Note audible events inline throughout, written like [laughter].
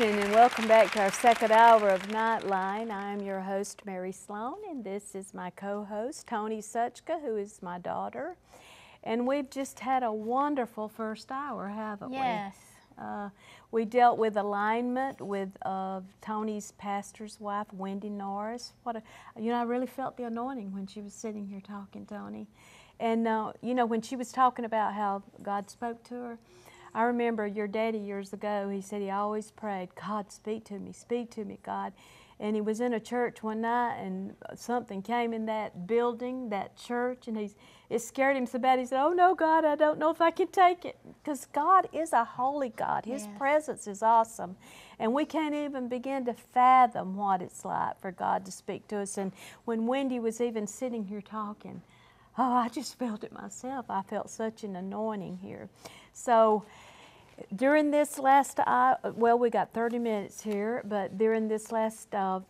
Evening and welcome back to our second hour of Nite Line. I am your host, Mary Sloan, and this is my co host, Toni Suchka, who is my daughter. And we've just had a wonderful first hour, haven't Yes. we? Uh, we dealt with alignment with uh, Toni's pastor's wife, Wendy Norris. What a, you know, I really felt the anointing when she was sitting here talking, Toni. And uh, you know, when she was talking about how God spoke to her, I remember your daddy years ago, he said he always prayed, God, speak to me, speak to me, God. And he was in a church one night and something came in that building, that church, and he's, it scared him so bad. He said, Oh no, God, I don't know if I can take it. Because God is a holy God. His Yes. presence is awesome. And we can't even begin to fathom what it's like for God to speak to us. And when Wendy was even sitting here talking, oh, I just felt it myself. I felt such an anointing here. So, during this last, uh, well, we got 30 minutes here, but during this last uh,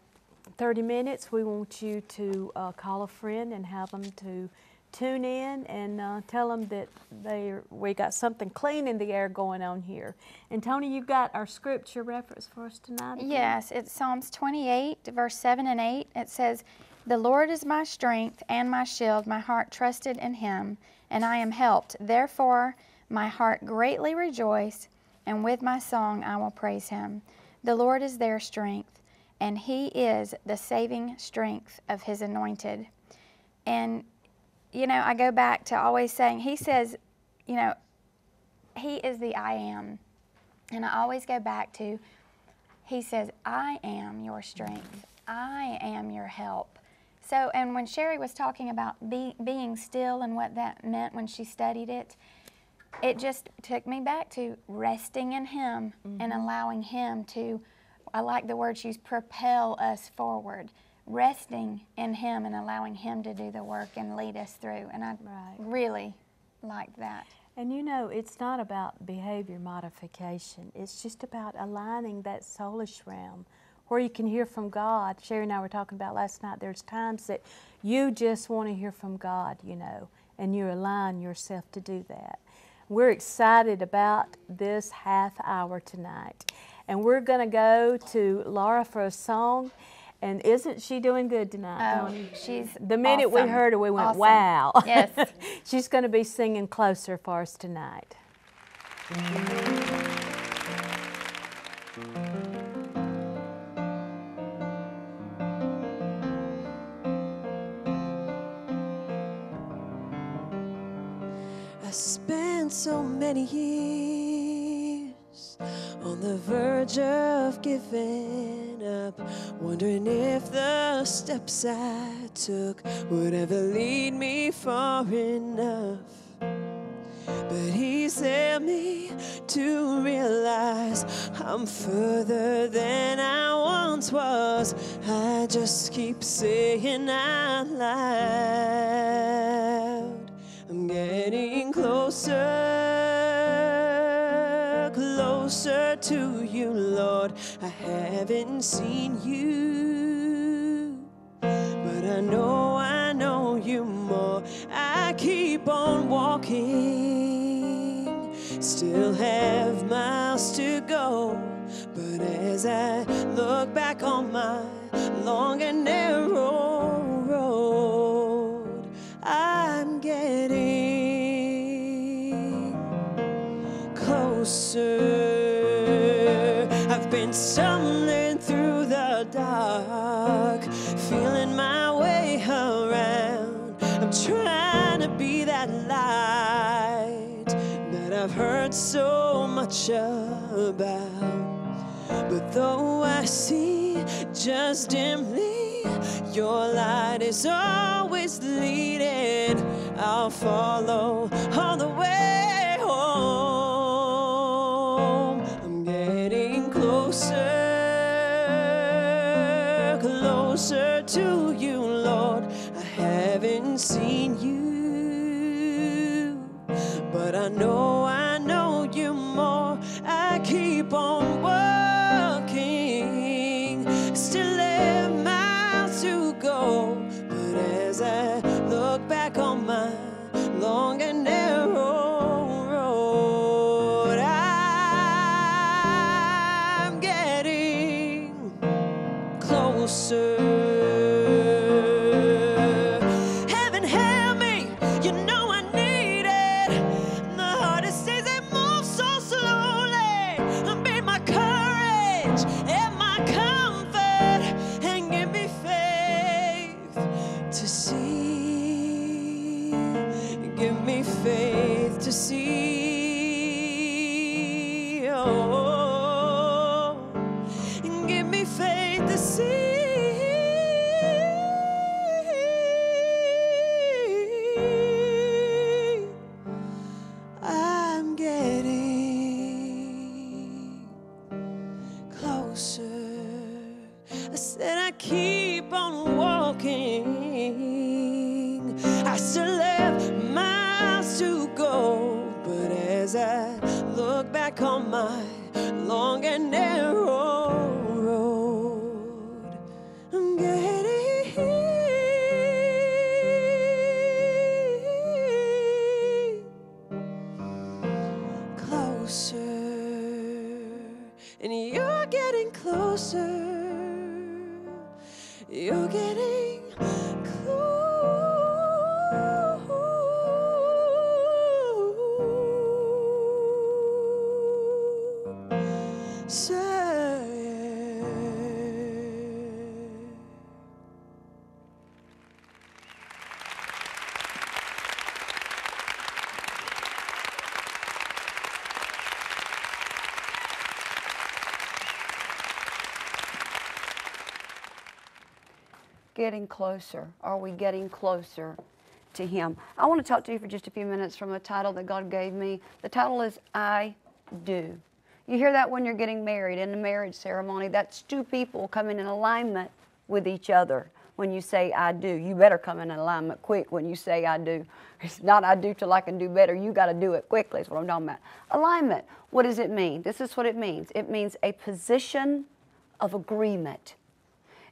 30 minutes, we want you to uh, call a friend and have them to tune in and uh, tell them that they we got something clean in the air going on here. And Toni, you've got our scripture reference for us tonight. again? Yes, it's Psalms 28, verse 7 and 8. It says, The Lord is my strength and my shield. My heart trusted in him, and I am helped. Therefore, my heart greatly rejoiced, and with my song I will praise him. The Lord is their strength, and he is the saving strength of his anointed. And, you know, I go back to always saying, He says, you know, He is the I am. And I always go back to, He says, I am your strength, I am your help. So, and when Sherry was talking about be, being still and what that meant when she studied it, it just took me back to resting in Him and mm-hmm. allowing Him to, I like the word she used, propel us forward. Resting in Him and allowing Him to do the work and lead us through. And I Right. really like that. And you know, it's not about behavior modification. It's just about aligning that soulish realm where you can hear from God. Sherry and I were talking about last night. There's times that you just want to hear from God, you know, and you align yourself to do that. We're excited about this half hour tonight. And we're going to go to Lara for a song. And isn't she doing good tonight? Oh, she's The minute we heard her, we went, Awesome. wow. [laughs] Yes. She's going to be singing closer for us tonight. [laughs] many years on the verge of giving up, wondering if the steps I took would ever lead me far enough. But he's helped me to realize I'm further than I once was. I just keep saying out loud, I'm getting closer, closer to you, Lord. I haven't seen you but I know, I know you more. I keep on walking, still have miles to go. But as I look back on my long and narrow road, I'm getting closer. Been stumbling through the dark, feeling my way around. I'm trying to be that light that I've heard so much about. But though I see just dimly, your light is always leading. I'll follow all the way keep on walking. I still have miles to go, but as I look back on my long and Getting closer. Are we getting closer to Him? I want to talk to you for just a few minutes from a title that God gave me. The title is I Do. You hear that when you're getting married in the marriage ceremony. That's two people coming in alignment with each other when you say I do. You better come in alignment quick when you say I do. [laughs] It's not I do till I can do better. You got to do it quickly, is what I'm talking about. Alignment. What does it mean? This is what it means it means a position of agreement.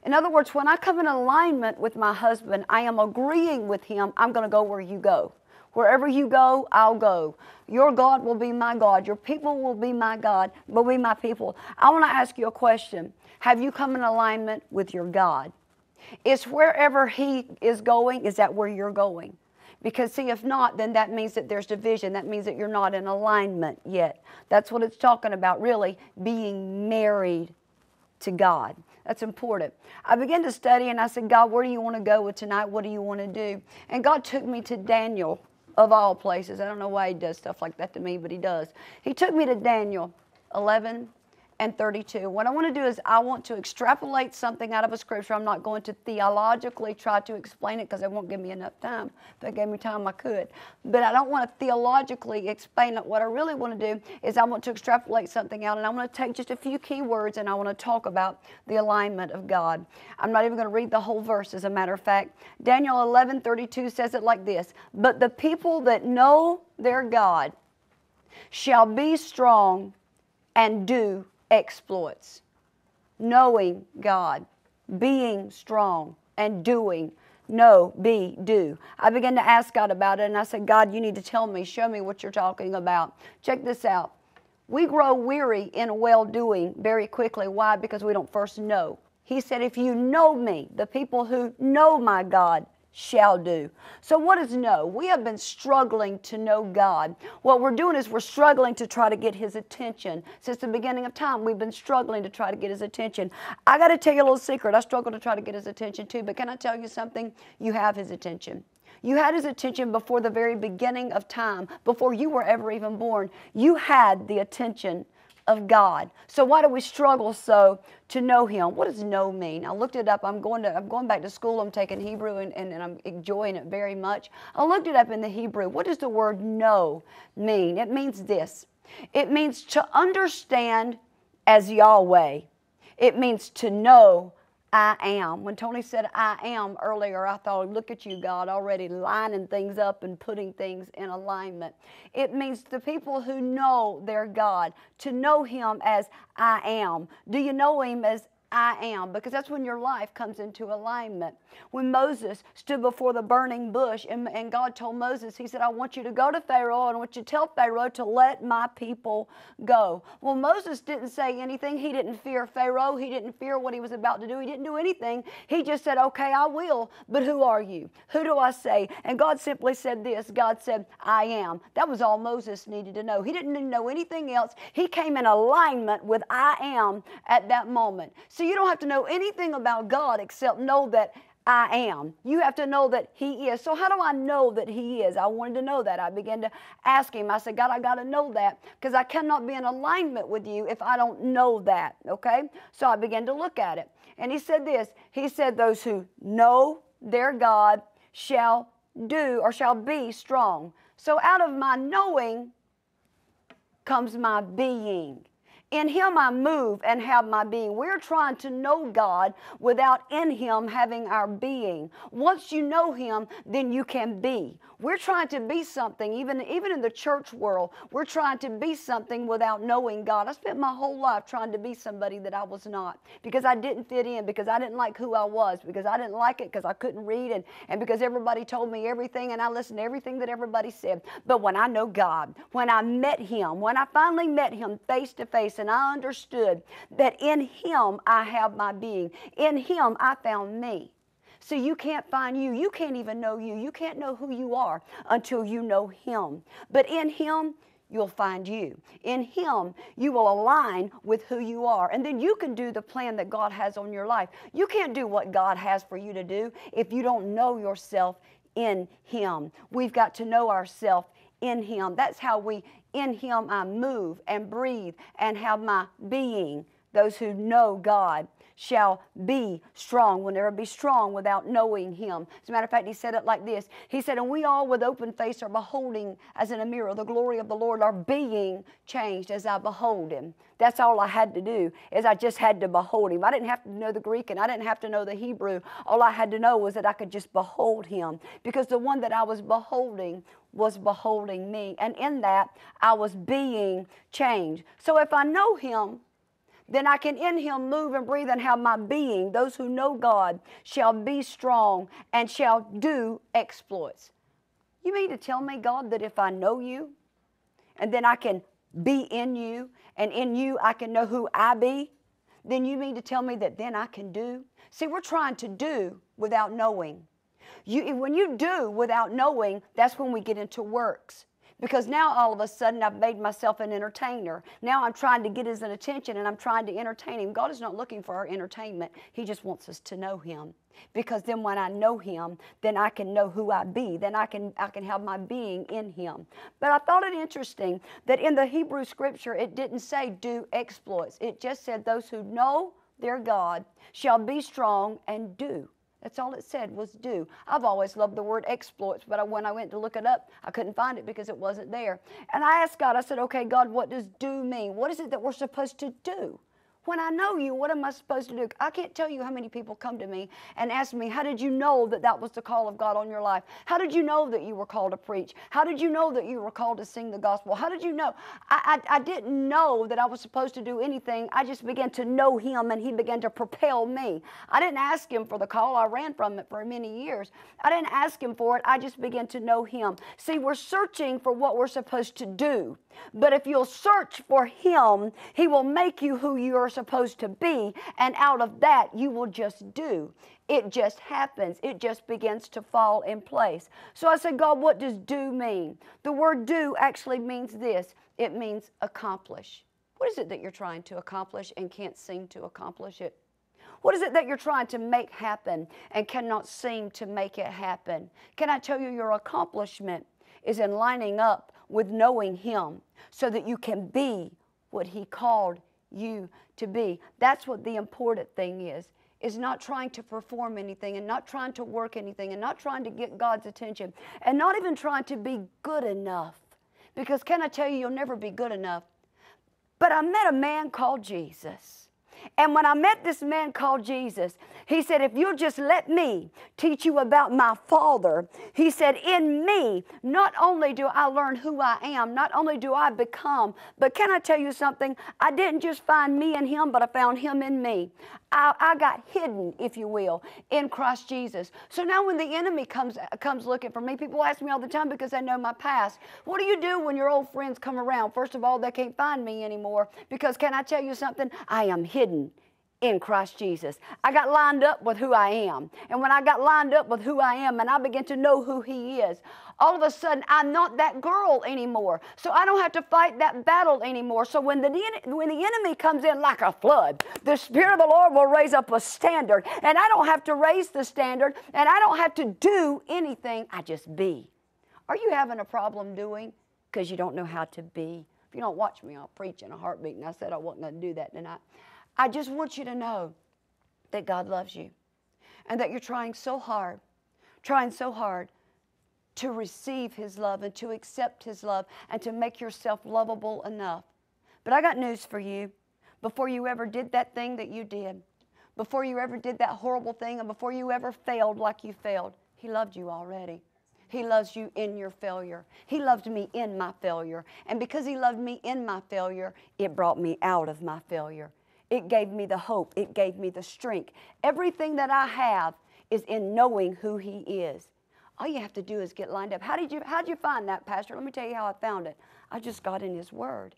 In other words, when I come in alignment with my husband, I am agreeing with him, I'm going to go where you go. Wherever you go, I'll go. Your God will be my God. Your people will be my God, will be my people. I want to ask you a question. Have you come in alignment with your God? Is wherever he is going, is that where you're going? Because, see, if not, then that means that there's division. That means that you're not in alignment yet. That's what it's talking about, really, being married to God. That's important. I began to study and I said, God, where do you want to go with tonight? What do you want to do? And God took me to Daniel, of all places. I don't know why He does stuff like that to me, but He does. He took me to Daniel 11 and 32. What I want to do is I want to extrapolate something out of a scripture. I'm not going to theologically try to explain it because it won't give me enough time. If they gave me time, I could. But I don't want to theologically explain it. What I really want to do is I want to extrapolate something out and I want to take just a few key words and I want to talk about the alignment of God. I'm not even going to read the whole verse as a matter of fact. Daniel 11 32 says it like this But the people that know their God shall be strong and do exploits. Knowing God, being strong, and doing. Know, be, do. I began to ask God about it and I said, God, you need to tell me, show me what you're talking about. Check this out. We grow weary in well doing very quickly. Why? Because we don't first know. He said, If you know me, the people who know my God shall do. So, what is know? We have been struggling to know God. What we're doing is we're struggling to try to get His attention. Since the beginning of time, we've been struggling to try to get His attention. I got to tell you a little secret. I struggle to try to get His attention too, but can I tell you something? You have His attention. You had his attention before the very beginning of time, before you were ever even born. You had the attention of God. So why do we struggle so to know him? What does know mean? I looked it up. I'm going to I'm going back to school. I'm taking Hebrew and, and, and I'm enjoying it very much. I looked it up in the Hebrew. What does the word know mean? It means this. It means to understand as Yahweh. It means to know I am. When Toni said I am earlier, I thought, look at you, God, already lining things up and putting things in alignment. It means the people who know their God, to know Him as I am. Do you know Him as I am, because that's when your life comes into alignment. When Moses stood before the burning bush and, and, God told Moses, He said, I want you to go to Pharaoh and I want you to tell Pharaoh to let my people go. Well, Moses didn't say anything. He didn't fear Pharaoh. He didn't fear what he was about to do. He didn't do anything. He just said, Okay, I will, but who are you? Who do I say? And God simply said this God said, I am. That was all Moses needed to know. He didn't know anything else. He came in alignment with I am at that moment. So you don't have to know anything about God except know that I am. You have to know that He is. So, how do I know that He is? I wanted to know that. I began to ask Him. I said, God, I got to know that because I cannot be in alignment with you if I don't know that. Okay? So, I began to look at it. And He said this He said, Those who know their God shall do or shall be strong. So, out of my knowing comes my being. In Him I move and have my being. We're trying to know God without in Him having our being. Once you know Him, then you can be. We're trying to be something, even, even in the church world, we're trying to be something without knowing God. I spent my whole life trying to be somebody that I was not because I didn't fit in, because I didn't like who I was, because I didn't like it, because I couldn't read, and, and because everybody told me everything and I listened to everything that everybody said. But when I know God, when I met Him, when I finally met Him face to face, and I understood that in Him I have my being, in Him I found me. So you can't find you. You can't even know you. You can't know who you are until you know Him. But in Him, you'll find you. In Him, you will align with who you are. And then you can do the plan that God has on your life. You can't do what God has for you to do if you don't know yourself in Him. We've got to know ourselves in Him. That's how we, in Him, I move and breathe and have my being. Those who know God shall be strong, will never be strong without knowing him. As a matter of fact, he said it like this He said, And we all with open face are beholding as in a mirror the glory of the Lord, are being changed as I behold him. That's all I had to do, is I just had to behold him. I didn't have to know the Greek and I didn't have to know the Hebrew. All I had to know was that I could just behold him because the one that I was beholding was beholding me. And in that, I was being changed. So if I know him, then I can in him move and breathe and have my being. Those who know God shall be strong and shall do exploits. You mean to tell me, God, that if I know you and then I can be in you and in you I can know who I be, then you mean to tell me that then I can do? See, we're trying to do without knowing. You, when you do without knowing, that's when we get into works because now all of a sudden I've made myself an entertainer. Now I'm trying to get his attention and I'm trying to entertain him. God is not looking for our entertainment, He just wants us to know Him. Because then when I know Him, then I can know who I be. Then I can, I can have my being in Him. But I thought it interesting that in the Hebrew scripture it didn't say do exploits, it just said those who know their God shall be strong and do that's all it said was do. I've always loved the word exploits, but when I went to look it up, I couldn't find it because it wasn't there. And I asked God, I said, okay, God, what does do mean? What is it that we're supposed to do? When I know you, what am I supposed to do? I can't tell you how many people come to me and ask me, How did you know that that was the call of God on your life? How did you know that you were called to preach? How did you know that you were called to sing the gospel? How did you know? I, I, I didn't know that I was supposed to do anything. I just began to know Him and He began to propel me. I didn't ask Him for the call, I ran from it for many years. I didn't ask Him for it, I just began to know Him. See, we're searching for what we're supposed to do. But if you'll search for Him, He will make you who you are supposed to be. And out of that, you will just do. It just happens. It just begins to fall in place. So I said, God, what does do mean? The word do actually means this it means accomplish. What is it that you're trying to accomplish and can't seem to accomplish it? What is it that you're trying to make happen and cannot seem to make it happen? Can I tell you your accomplishment is in lining up with knowing Him so that you can be what He called you to be. That's what the important thing is. Is not trying to perform anything and not trying to work anything and not trying to get God's attention and not even trying to be good enough. Because can I tell you, you'll never be good enough. But I met a man called Jesus. And when I met this man called Jesus, he said, If you'll just let me teach you about my Father, he said, In me, not only do I learn who I am, not only do I become, but can I tell you something? I didn't just find me in him, but I found him in me. I, I got hidden, if you will, in Christ Jesus. So now when the enemy comes, comes looking for me, people ask me all the time because they know my past. What do you do when your old friends come around? First of all, they can't find me anymore because can I tell you something? I am hidden in Christ Jesus. I got lined up with who I am. And when I got lined up with who I am and I began to know who He is, all of a sudden I'm not that girl anymore. So I don't have to fight that battle anymore. So when the, when the enemy comes in like a flood, the Spirit of the Lord will raise up a standard. And I don't have to raise the standard and I don't have to do anything. I just be. Are you having a problem doing? Because you don't know how to be. If you don't watch me, I'll preach in a heartbeat. And I said I wasn't going to do that tonight. I just want you to know that God loves you and that you're trying so hard, trying so hard to receive His love and to accept His love and to make yourself lovable enough. But I got news for you. Before you ever did that thing that you did, before you ever did that horrible thing, and before you ever failed like you failed, He loved you already. He loves you in your failure. He loved me in my failure. And because He loved me in my failure, it brought me out of my failure. It gave me the hope. It gave me the strength. Everything that I have is in knowing who He is. All you have to do is get lined up. How did you how did you find that, Pastor? Let me tell you how I found it. I just got in His Word.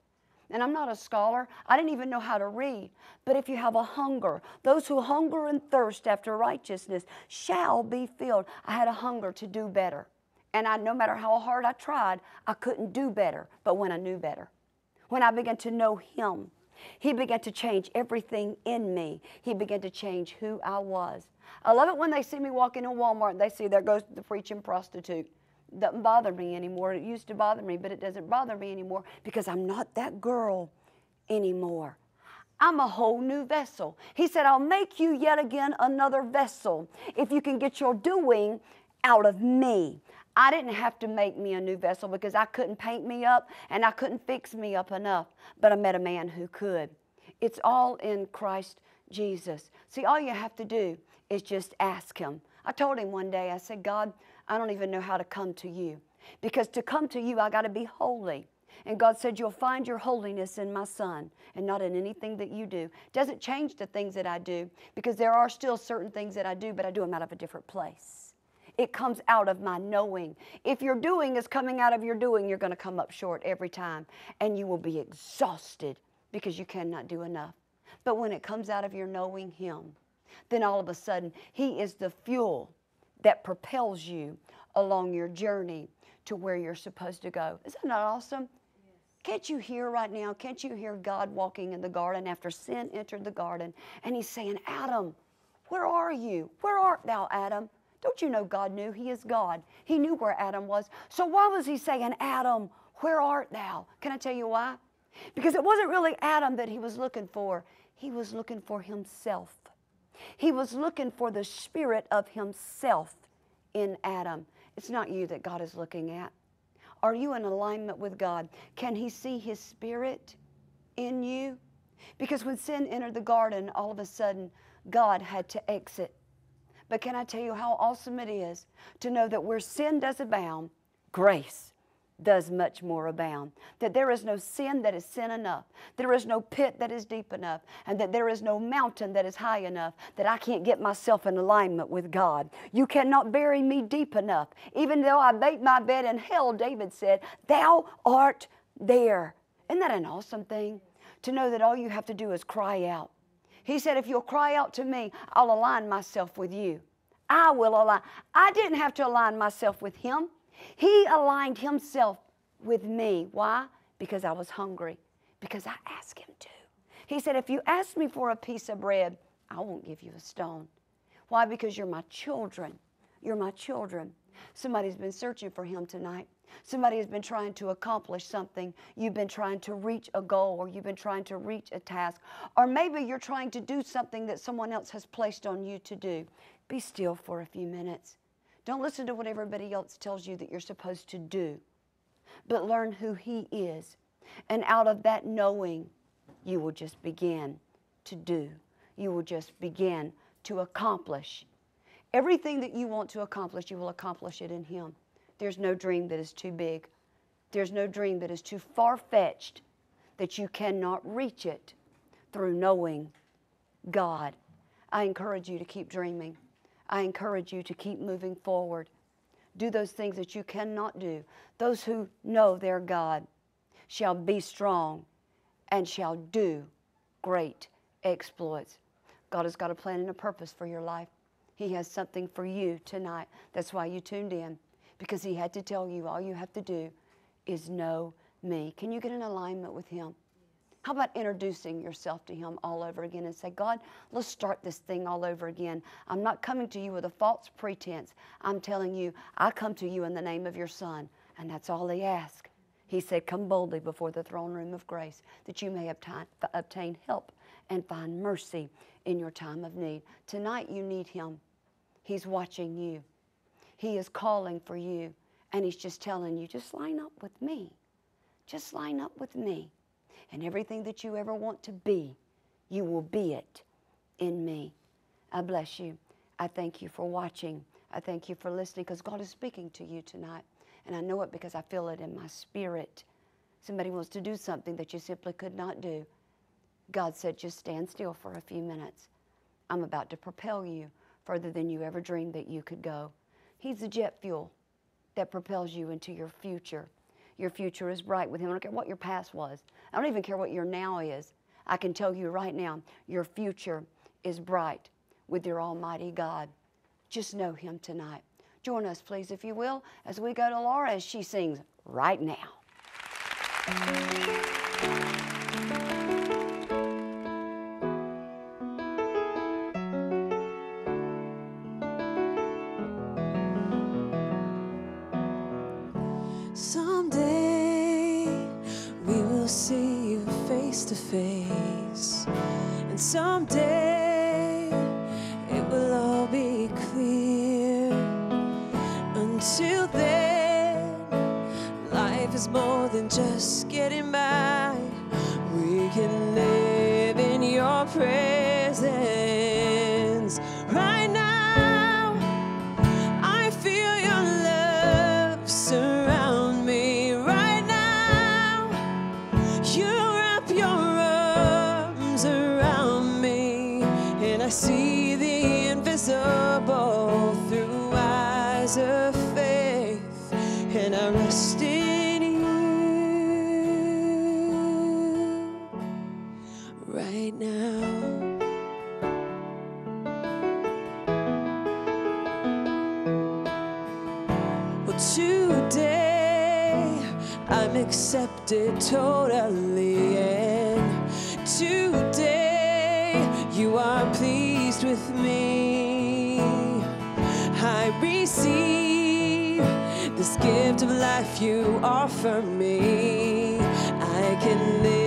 And I'm not a scholar. I didn't even know how to read. But if you have a hunger, those who hunger and thirst after righteousness shall be filled. I had a hunger to do better. And I no matter how hard I tried, I couldn't do better. But when I knew better, when I began to know Him, He began to change everything in me. He began to change who I was. I love it when they see me walking in Walmart and they see there goes the preaching prostitute doesn't bother me anymore. It used to bother me, but it doesn't bother me anymore because I'm not that girl anymore. I'm a whole new vessel. He said, I'll make you yet again another vessel if you can get your doing out of me. I didn't have to make me a new vessel because I couldn't paint me up and I couldn't fix me up enough, but I met a man who could. It's all in Christ Jesus. See, all you have to do is just ask Him. I told Him one day, I said, God, I don't even know how to come to you. Because to come to you, I got to be holy. And God said, You'll find your holiness in my son and not in anything that you do. Doesn't change the things that I do because there are still certain things that I do, but I do them out of a different place. It comes out of my knowing. If your doing is coming out of your doing, you're going to come up short every time and you will be exhausted because you cannot do enough. But when it comes out of your knowing Him, then all of a sudden, He is the fuel that propels you along your journey to where you're supposed to go. Isn't that awesome? Can't you hear right now? Can't you hear God walking in the garden after sin entered the garden? And He's saying, Adam, where are you? Where art thou, Adam? Don't you know God knew? He is God. He knew where Adam was. So why was He saying, Adam, where art thou? Can I tell you why? Because it wasn't really Adam that He was looking for, He was looking for Himself. He was looking for the spirit of himself in Adam. It's not you that God is looking at. Are you in alignment with God? Can He see His Spirit in you? Because when sin entered the garden, all of a sudden, God had to exit. But can I tell you how awesome it is to know that where sin does abound, grace does much more abound. That there is no sin that is sin enough. There is no pit that is deep enough. And that there is no mountain that is high enough that I can't get myself in alignment with God. You cannot bury me deep enough. Even though I make my bed in hell, David said, Thou art there. Isn't that an awesome thing? To know that all you have to do is cry out. He said, If you'll cry out to me, I'll align myself with you. I will align. I didn't have to align myself with him. He aligned himself with me. Why? Because I was hungry, because I asked him to. He said, If you ask me for a piece of bread, I won't give you a stone. Why? Because you're my children. You're my children. Somebody's been searching for him tonight. Somebody has been trying to accomplish something. You've been trying to reach a goal or you've been trying to reach a task. Or maybe you're trying to do something that someone else has placed on you to do. Be still for a few minutes don't listen to what everybody else tells you that you're supposed to do, but learn who He is. And out of that knowing, you will just begin to do. You will just begin to accomplish. Everything that you want to accomplish, you will accomplish it in Him. There's no dream that is too big. There's no dream that is too far fetched that you cannot reach it through knowing God. I encourage you to keep dreaming. I encourage you to keep moving forward. Do those things that you cannot do. Those who know their God shall be strong and shall do great exploits. God has got a plan and a purpose for your life. He has something for you tonight. That's why you tuned in, because He had to tell you all you have to do is know me. Can you get in alignment with Him? How about introducing yourself to Him all over again and say, God, let's start this thing all over again. I'm not coming to you with a false pretense. I'm telling you, I come to you in the name of your Son. And that's all He asked. He said, Come boldly before the throne room of grace that you may obtain, obtain help and find mercy in your time of need. Tonight you need Him. He's watching you, He is calling for you, and He's just telling you, just line up with me. Just line up with me. And everything that you ever want to be, you will be it in me. I bless you. I thank you for watching. I thank you for listening because God is speaking to you tonight. And I know it because I feel it in my spirit. Somebody wants to do something that you simply could not do. God said, just stand still for a few minutes. I'm about to propel you further than you ever dreamed that you could go. He's the jet fuel that propels you into your future. Your future is bright with Him. I don't care what your past was, I don't even care what your now is. I can tell you right now, your future is bright with your Almighty God. Just know Him tonight. Join us, please, if you will, as we go to Lara as she sings right now. Accepted totally, and today you are pleased with me. I receive this gift of life you offer me. I can live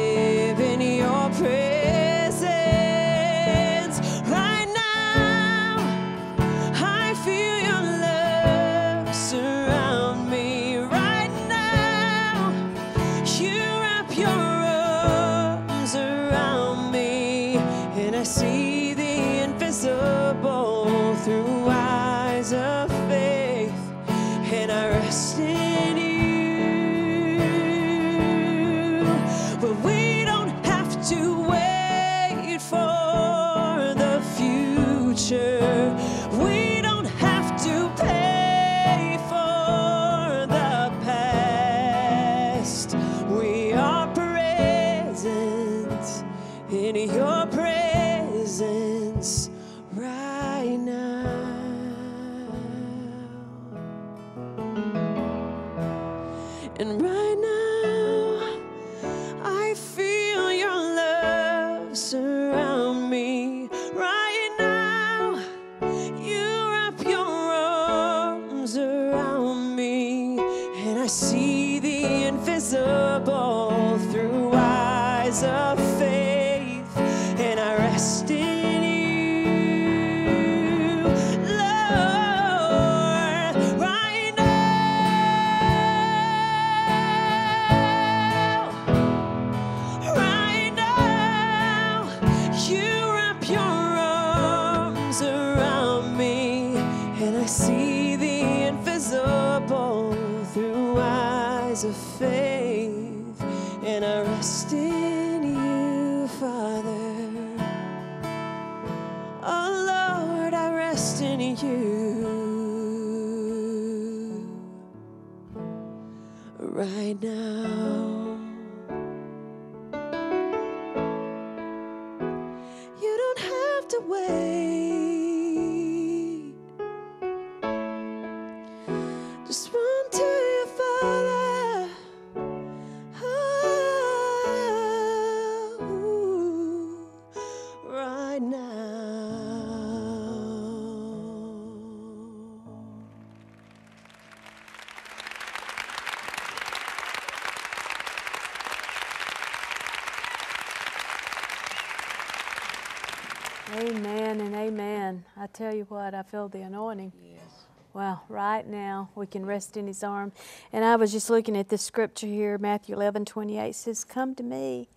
I tell you what, I feel the anointing. Yes. Well, right now we can rest in his arm. And I was just looking at this scripture here, Matthew 11 28 says, Come to me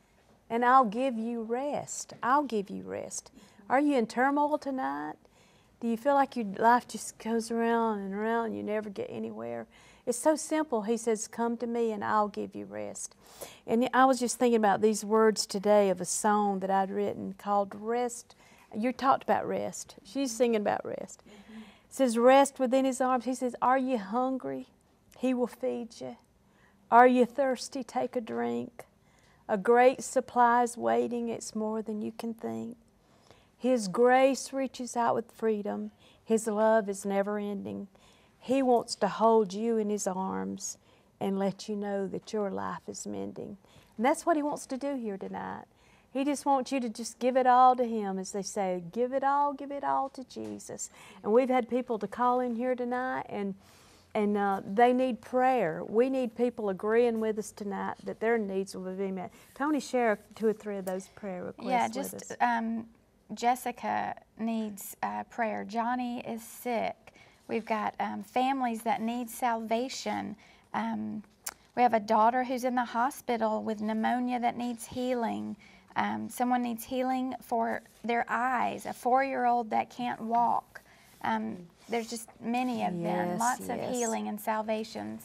and I'll give you rest. I'll give you rest. Are you in turmoil tonight? Do you feel like your life just goes around and around and you never get anywhere? It's so simple. He says, Come to me and I'll give you rest. And I was just thinking about these words today of a song that I'd written called Rest. You talked about rest. She's singing about rest. Mm-hmm. Says, Rest within his arms. He says, Are you hungry? He will feed you. Are you thirsty? Take a drink. A great supply is waiting. It's more than you can think. His grace reaches out with freedom. His love is never ending. He wants to hold you in His arms and let you know that your life is mending. And that's what He wants to do here tonight. He just wants you to just give it all to Him, as they say, give it all, give it all to Jesus. And we've had people to call in here tonight, and and uh, they need prayer. We need people agreeing with us tonight that their needs will be met. Toni, share two or three of those prayer requests. Yeah, just um, Jessica needs uh, prayer. Johnny is sick. We've got um, families that need salvation. Um, we have a daughter who's in the hospital with pneumonia that needs healing. Um, someone needs healing for their eyes, a four year old that can't walk. Um, there's just many of them, Yes, lots of yes. healing and salvations.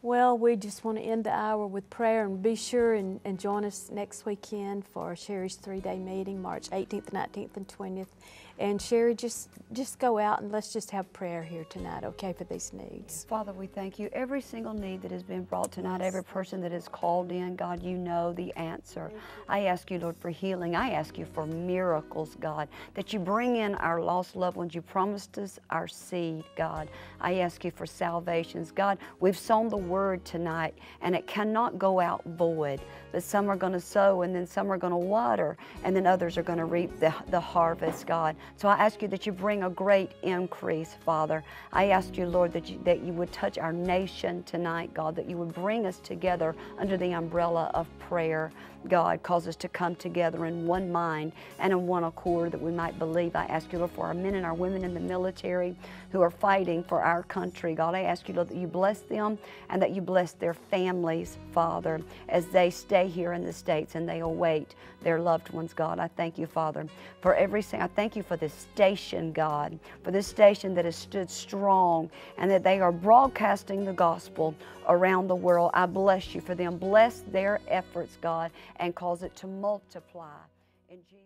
Well, we just want to end the hour with prayer and be sure and, and join us next weekend for Sherry's three day meeting, March 18th, 19th, and 20th. And Sherry, just just go out and let's just have prayer here tonight, okay, for these needs. Father, we thank you. Every single need that has been brought tonight, every person that is called in, God, you know the answer. I ask you, Lord, for healing. I ask you for miracles, God, that you bring in our lost loved ones. You promised us our seed, God. I ask you for salvations. God, we've sown the word tonight, and it cannot go out void. But some are going to sow, and then some are going to water, and then others are going to reap the, the harvest, God. So I ask you that you bring a great increase, Father. I ask you, Lord, that you, that you would touch our nation tonight, God, that you would bring us together under the umbrella of prayer. God, cause us to come together in one mind and in one accord that we might believe. I ask you, Lord, for our men and our women in the military who are fighting for our country. God, I ask you, Lord, that you bless them and that you bless their families, Father, as they stay here in the States and they await their loved ones, God. I thank you, Father, for every I thank you for this station, God, for this station that has stood strong and that they are broadcasting the gospel around the world. I bless you for them. Bless their efforts, God, and cause it to multiply. In Jesus'